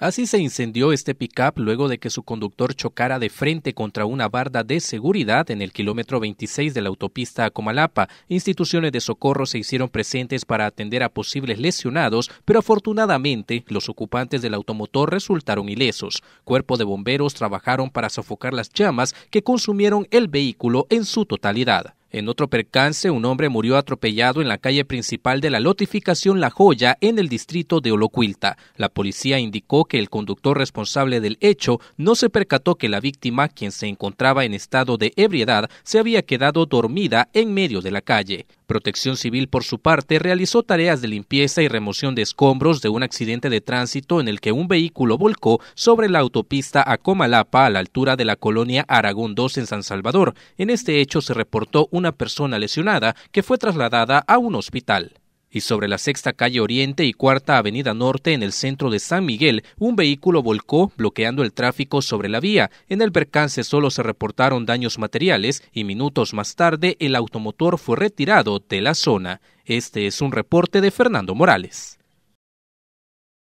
Así se incendió este pickup luego de que su conductor chocara de frente contra una barda de seguridad en el kilómetro 26 de la autopista a Comalapa. Instituciones de socorro se hicieron presentes para atender a posibles lesionados, pero afortunadamente los ocupantes del automotor resultaron ilesos. Cuerpo de bomberos trabajaron para sofocar las llamas que consumieron el vehículo en su totalidad. En otro percance, un hombre murió atropellado en la calle principal de la lotificación La Joya en el distrito de Olocuilta. La policía indicó que el conductor responsable del hecho no se percató que la víctima, quien se encontraba en estado de ebriedad, se había quedado dormida en medio de la calle. Protección Civil, por su parte, realizó tareas de limpieza y remoción de escombros de un accidente de tránsito en el que un vehículo volcó sobre la autopista a Comalapa a la altura de la colonia Aragón 2 en San Salvador. En este hecho se reportó una persona lesionada que fue trasladada a un hospital. Y sobre la sexta calle Oriente y cuarta avenida Norte en el centro de San Miguel, un vehículo volcó bloqueando el tráfico sobre la vía. En el percance solo se reportaron daños materiales y minutos más tarde el automotor fue retirado de la zona. Este es un reporte de Fernando Morales.